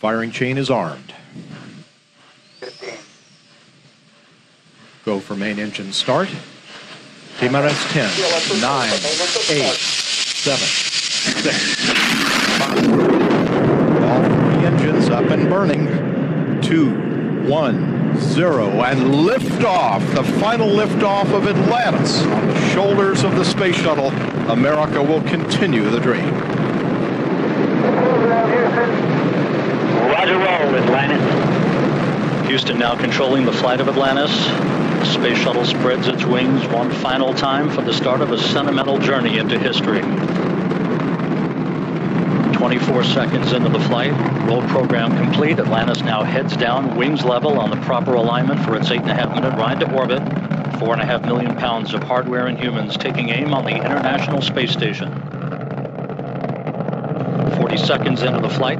Firing chain is armed. 15. Go for main engine start. TMRS 10, 9, 8, 7, 6, 5. All three engines up and burning. 2, 1, 0, and liftoff. The final liftoff of Atlantis on the shoulders of the space shuttle. America will continue the dream. Roger roll, Houston now controlling the flight of Atlantis. The space shuttle spreads its wings one final time for the start of a sentimental journey into history. 24 seconds into the flight, roll program complete. Atlantis now heads down, wings level on the proper alignment for its eight and a half minute ride to orbit. Four and a half million pounds of hardware and humans taking aim on the International Space Station. 40 seconds into the flight,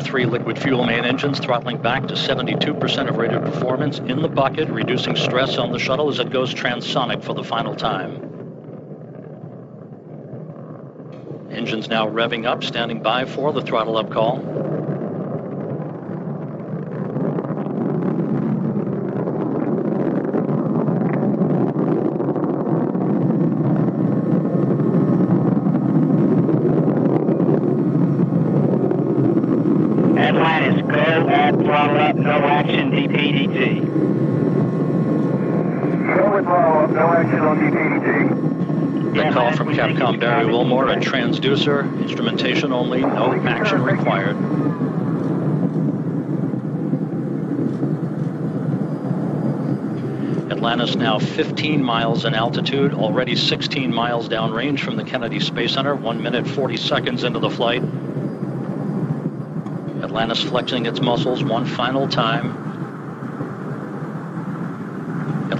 the three liquid fuel main engines throttling back to 72% of rated performance in the bucket, reducing stress on the shuttle as it goes transonic for the final time. Engines now revving up, standing by for the throttle up call. Atlantis, go at throttle up, no action, DPDT. Go with throttle up, no action on DPDT. The call from Capcom Barry Wilmore, a transducer, instrumentation only, no action required. Atlantis now 15 miles in altitude, already 16 miles downrange from the Kennedy Space Center, 1 minute 40 seconds into the flight. Atlantis flexing its muscles one final time.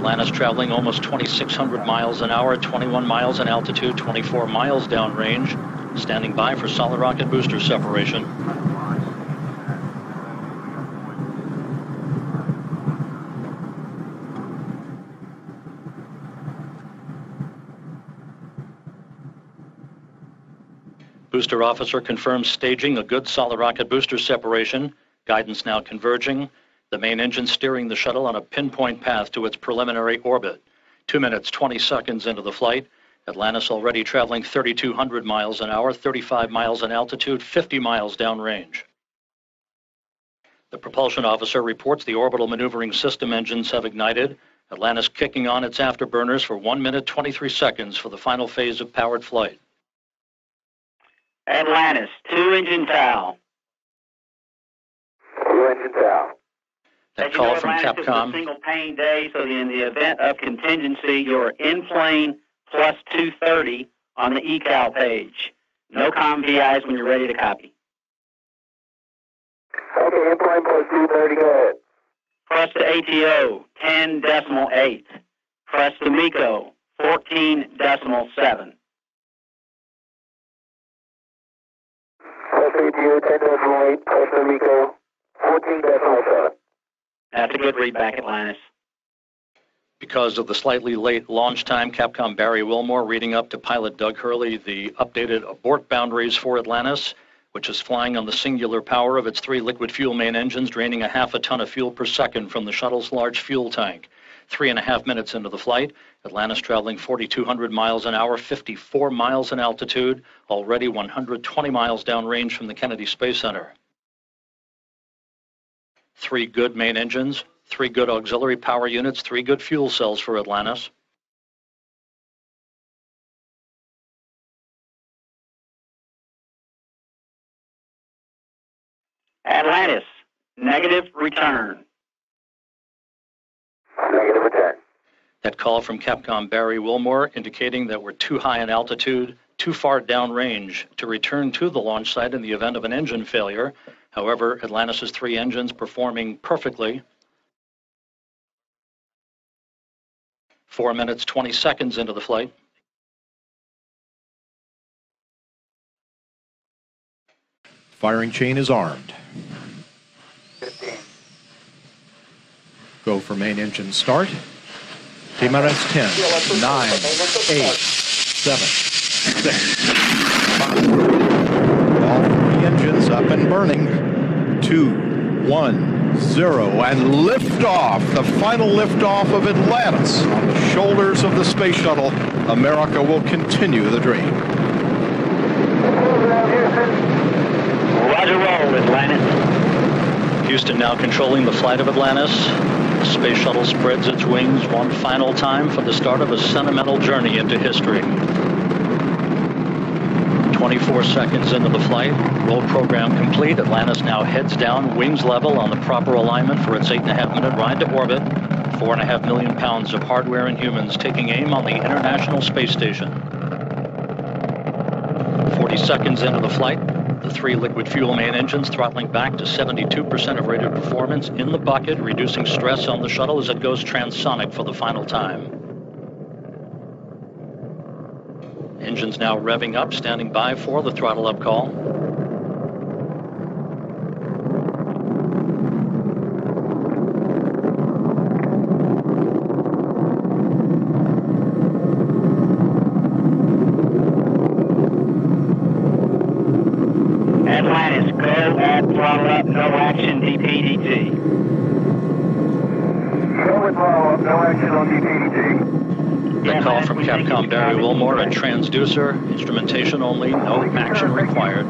Atlantis traveling almost 2,600 miles an hour, 21 miles in altitude, 24 miles downrange, standing by for solid rocket booster separation. Booster officer confirms staging a good solid rocket booster separation. Guidance now converging. The main engine steering the shuttle on a pinpoint path to its preliminary orbit. Two minutes, 20 seconds into the flight. Atlantis already traveling 3,200 miles an hour, 35 miles in altitude, 50 miles downrange. The propulsion officer reports the orbital maneuvering system engines have ignited. Atlantis kicking on its afterburners for 1 minute 23 seconds for the final phase of powered flight. Atlantis, two engine foul. Two engine down. That As you call know, from Atlantis Capcom. a single pane day, so in the event of contingency, you're in plane plus 230 on the ecal page. No com VIs when you're ready to copy. Okay, in plane plus 230, go ahead. Press the ATO, 10 decimal 8. Press the MECO, 14 decimal 7. Press ATO 10 decimal 8, press the MECO 14 decimal 7. That's a good read back, Atlantis. Because of the slightly late launch time, Capcom Barry Wilmore reading up to pilot Doug Hurley the updated abort boundaries for Atlantis, which is flying on the singular power of its three liquid fuel main engines, draining a half a ton of fuel per second from the shuttle's large fuel tank. Three and a half minutes into the flight, Atlantis traveling 4,200 miles an hour, 54 miles in altitude, already 120 miles downrange from the Kennedy Space Center. Three good main engines, three good auxiliary power units, three good fuel cells for Atlantis. Atlantis, negative return. Negative return. That call from Capcom Barry Wilmore indicating that we're too high in altitude, too far downrange to return to the launch site in the event of an engine failure. However, Atlantis' three engines performing perfectly. Four minutes, 20 seconds into the flight. Firing chain is armed. 15. Go for main engine start. TMRS 10, 9, 8, 7, 6, 5. All three engines up and burning. 2, two, one, zero, and liftoff. The final liftoff of Atlantis on the shoulders of the space shuttle. America will continue the dream. Roger roll, Atlantis. Houston now controlling the flight of Atlantis. The space shuttle spreads its wings one final time for the start of a sentimental journey into history. 24 seconds into the flight, roll program complete. Atlantis now heads down, wings level on the proper alignment for its eight and a half minute ride to orbit. Four and a half million pounds of hardware and humans taking aim on the International Space Station. 40 seconds into the flight, the three liquid fuel main engines throttling back to 72% of rated performance in the bucket, reducing stress on the shuttle as it goes transonic for the final time. Engines now revving up, standing by for the throttle up call. Atlantis, go at throttle up, no action, DPDT. Go with throttle up, no action on DPDT. The call from Capcom Barry Wilmore, a transducer, instrumentation only, no action required.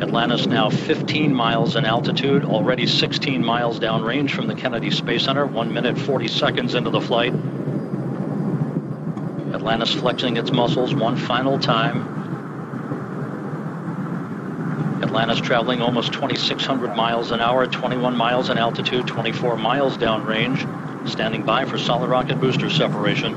Atlantis now 15 miles in altitude, already 16 miles downrange from the Kennedy Space Center, 1 minute 40 seconds into the flight. Atlantis flexing its muscles one final time. Atlantis traveling almost 2,600 miles an hour, 21 miles in altitude, 24 miles downrange, standing by for solid rocket booster separation.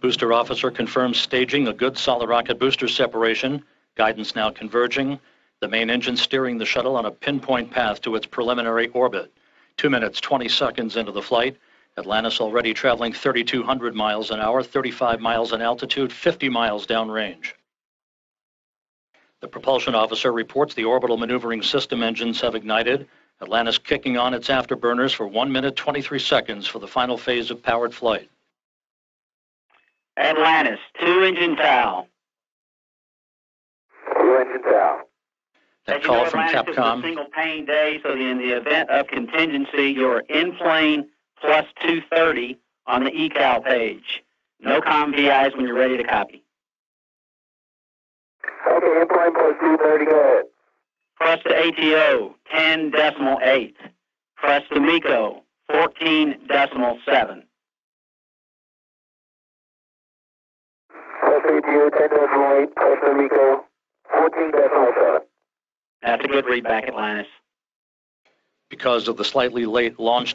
Booster officer confirms staging a good solid rocket booster separation. Guidance now converging. The main engine steering the shuttle on a pinpoint path to its preliminary orbit. Two minutes, 20 seconds into the flight. Atlantis already traveling 3,200 miles an hour, 35 miles in altitude, 50 miles downrange. The propulsion officer reports the orbital maneuvering system engines have ignited. Atlantis kicking on its afterburners for 1 minute 23 seconds for the final phase of powered flight. Atlantis, two engine foul. Two engine down. That As you call know, from Atlantis is a Capcom. single pane day, so in the event of contingency, you're in plane plus 230 on the ecal page. No com VIs when you're ready to copy. Okay, in-plane plus 230, go ahead. Press to ATO, 10 decimal 8. Press to MECO, 14 decimal 7. Press ATO, 10 decimal 8. Press Amico, 14 decimal 7. That's a good read back, Atlantis. Because of the slightly late launch